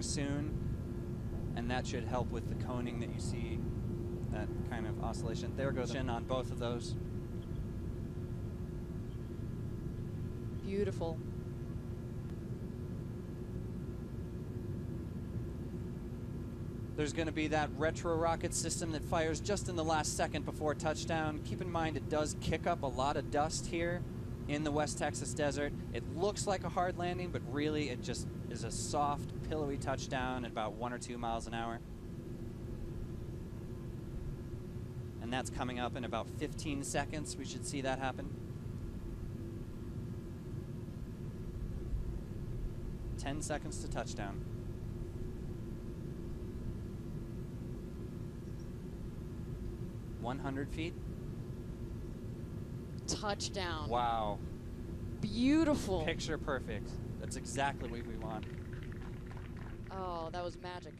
soon, and that should help with the coning that you see, that kind of oscillation. There goes in on both of those. Beautiful. There's going to be that retro rocket system that fires just in the last second before touchdown. Keep in mind it does kick up a lot of dust here in the West Texas desert. It looks like a hard landing, but really it just is a soft, pillowy touchdown at about one or two miles an hour. And that's coming up in about 15 seconds. We should see that happen. 10 seconds to touchdown. One hundred feet. Touchdown. Wow. Beautiful. Picture perfect. That's exactly what we want. Oh, that was magic.